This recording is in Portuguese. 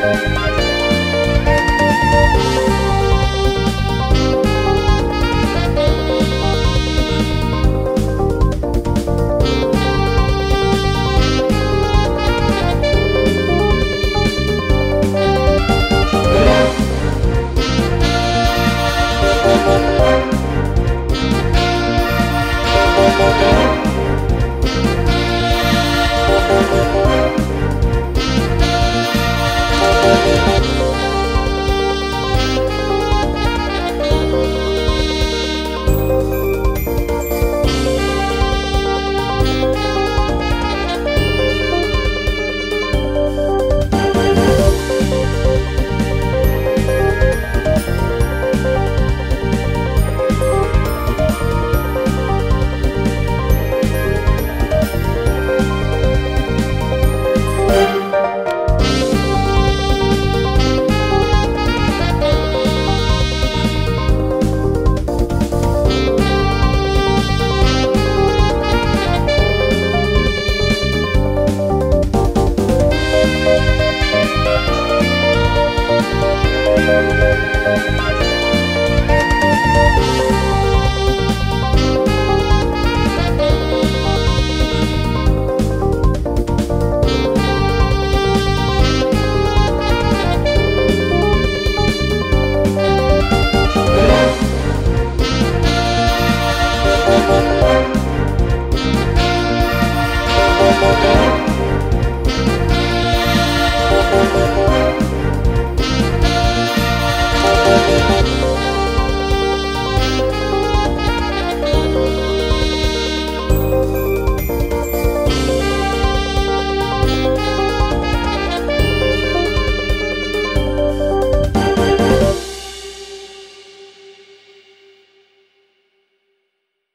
Música